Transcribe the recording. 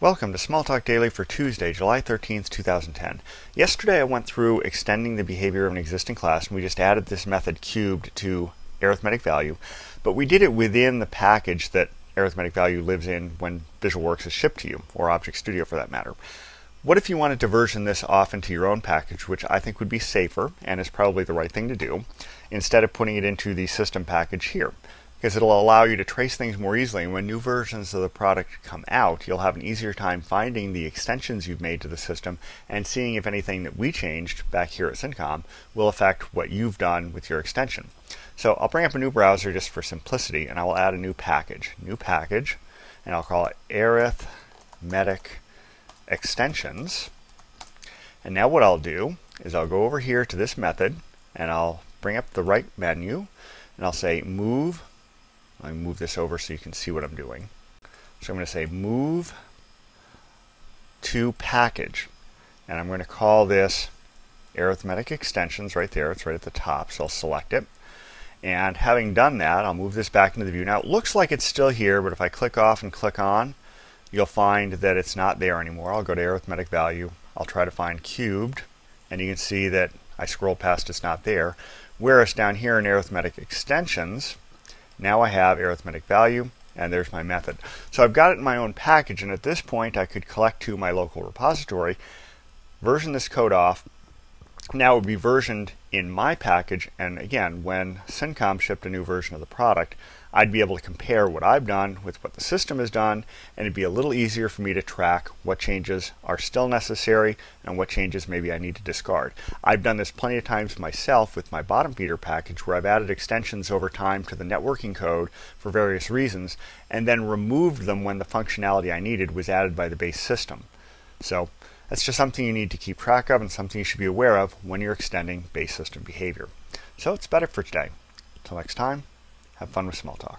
Welcome to Smalltalk Daily for Tuesday, July 13th, 2010. Yesterday I went through extending the behavior of an existing class and we just added this method cubed to arithmetic value, but we did it within the package that arithmetic value lives in when VisualWorks is shipped to you, or ObjectStudio for that matter. What if you wanted to version this off into your own package, which I think would be safer and is probably the right thing to do, instead of putting it into the system package here? Because it'll allow you to trace things more easily. And when new versions of the product come out, you'll have an easier time finding the extensions you've made to the system and seeing if anything that we changed back here at Cincom will affect what you've done with your extension. So I'll bring up a new browser just for simplicity and I will add a new package. New package, and I'll call it arithmetic extensions. And now what I'll do is I'll go over here to this method and I'll bring up the right menu and I'll say move let me move this over so you can see what I'm doing. So I'm going to say move to package. And I'm going to call this arithmetic extensions right there. It's right at the top, so I'll select it. And having done that, I'll move this back into the view. Now it looks like it's still here, but if I click off and click on, you'll find that it's not there anymore. I'll go to arithmetic value. I'll try to find cubed, and you can see that I scroll past it's not there. Whereas down here in arithmetic extensions, now I have arithmetic value and there's my method. So I've got it in my own package and at this point I could collect to my local repository, version this code off, now it would be versioned in my package. And again, when Cincom shipped a new version of the product, I'd be able to compare what I've done with what the system has done, and it'd be a little easier for me to track what changes are still necessary and what changes maybe I need to discard. I've done this plenty of times myself with my BottomFeeder package where I've added extensions over time to the networking code for various reasons and then removed them when the functionality I needed was added by the base system. So that's just something you need to keep track of and something you should be aware of when you're extending base system behavior. So it's better for today. Until next time, have fun with Smalltalk.